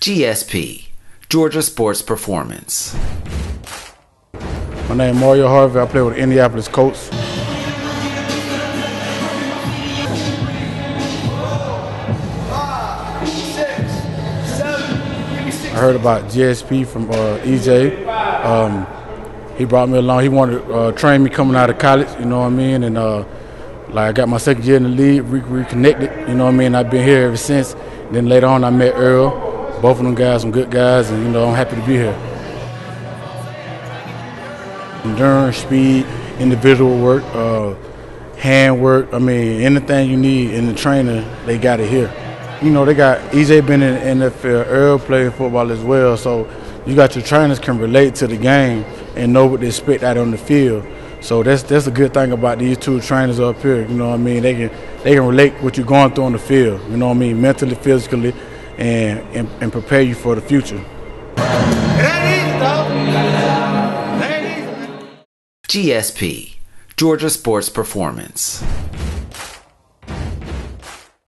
GSP, Georgia Sports Performance. My name is Mario Harvey. I play with Indianapolis Colts. I heard about GSP from uh, EJ. Um, he brought me along. He wanted to uh, train me coming out of college, you know what I mean? And uh, like I got my second year in the league, re- reconnected, you know what I mean? I've been here ever since. Then later on, I met Earl. Both of them guys, some good guys, and you know I'm happy to be here. Endurance, speed, individual work, uh, hand work. I mean, anything you need in the trainer, they got it here. You know, they got EJ been in the NFL, Earl playing football as well, so you got your trainers can relate to the game and know what to expect out on the field. So that's that's a good thing about these two trainers up here. You know what I mean? They can they can relate what you're going through on the field. You know what I mean? Mentally, physically, and and, and prepare you for the future. GSP, Georgia Sports Performance.